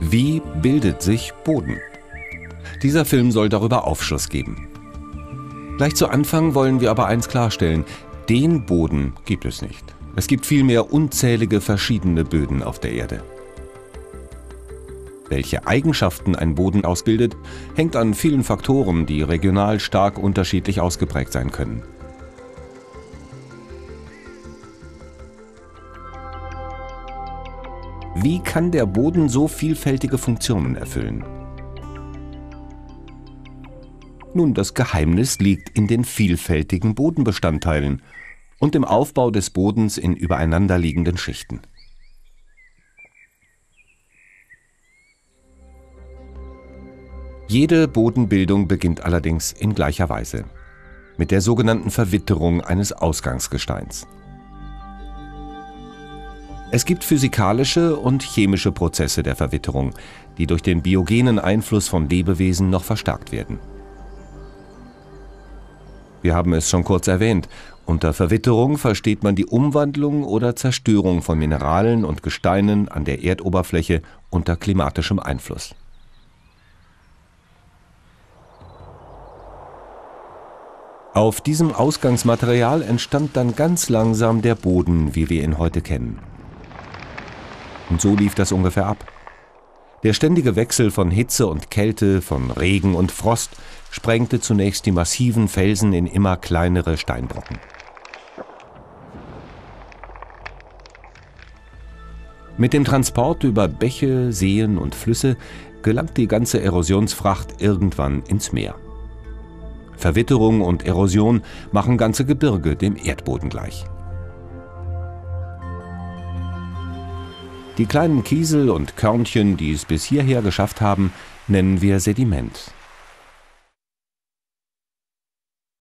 Wie bildet sich Boden? Dieser Film soll darüber Aufschluss geben. Gleich zu Anfang wollen wir aber eins klarstellen. Den Boden gibt es nicht. Es gibt vielmehr unzählige verschiedene Böden auf der Erde. Welche Eigenschaften ein Boden ausbildet, hängt an vielen Faktoren, die regional stark unterschiedlich ausgeprägt sein können. Wie kann der Boden so vielfältige Funktionen erfüllen? Nun, das Geheimnis liegt in den vielfältigen Bodenbestandteilen und im Aufbau des Bodens in übereinanderliegenden Schichten. Jede Bodenbildung beginnt allerdings in gleicher Weise, mit der sogenannten Verwitterung eines Ausgangsgesteins. Es gibt physikalische und chemische Prozesse der Verwitterung, die durch den biogenen Einfluss von Lebewesen noch verstärkt werden. Wir haben es schon kurz erwähnt, unter Verwitterung versteht man die Umwandlung oder Zerstörung von Mineralen und Gesteinen an der Erdoberfläche unter klimatischem Einfluss. Auf diesem Ausgangsmaterial entstand dann ganz langsam der Boden, wie wir ihn heute kennen. Und so lief das ungefähr ab. Der ständige Wechsel von Hitze und Kälte, von Regen und Frost sprengte zunächst die massiven Felsen in immer kleinere Steinbrocken. Mit dem Transport über Bäche, Seen und Flüsse gelangt die ganze Erosionsfracht irgendwann ins Meer. Verwitterung und Erosion machen ganze Gebirge dem Erdboden gleich. Die kleinen Kiesel und Körnchen, die es bis hierher geschafft haben, nennen wir Sediment.